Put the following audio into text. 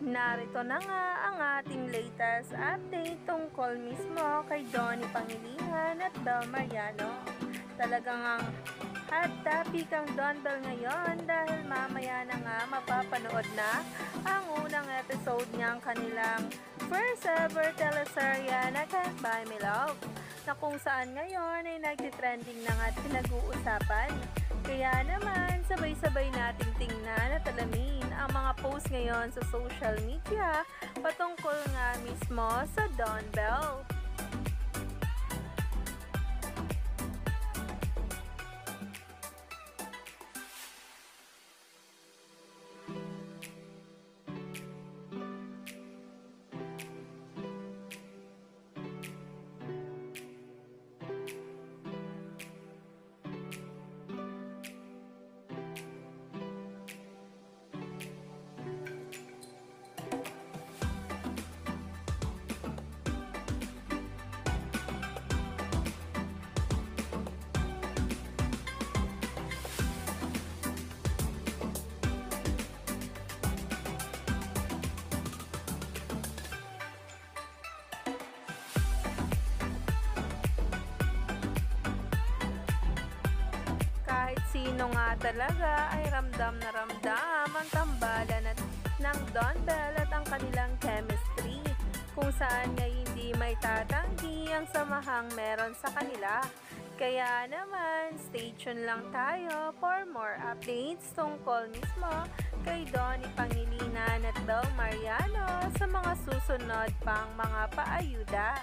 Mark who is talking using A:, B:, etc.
A: Narito na nga ang ating latest update tungkol mismo kay Donnie Pangilihan at Bel Mariano. Talagang ang hot topic ang Don Bell ngayon dahil mamaya na nga mapapanood na ang unang episode niyang kanilang first ever teleserye na Can't Buy Me Love na kung saan ngayon ay nagtitrending na nga pinag-uusapan. Kaya naman, tingnan at alamin ang mga post ngayon sa social media patungkol nga mismo sa Don Bell. Sino nga talaga ay ramdam na ramdam ang tambalan at ng Don Bell at ang kanilang chemistry kung saan nga hindi may tatanggi ang samahang meron sa kanila. Kaya naman, stay tuned lang tayo for more updates tungkol mismo kay Donnie Pangilinan at Bel Mariano sa mga susunod pang mga paayuda.